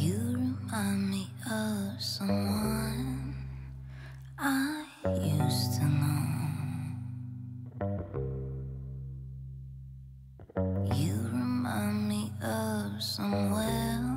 You remind me of someone I used to know. You remind me of somewhere.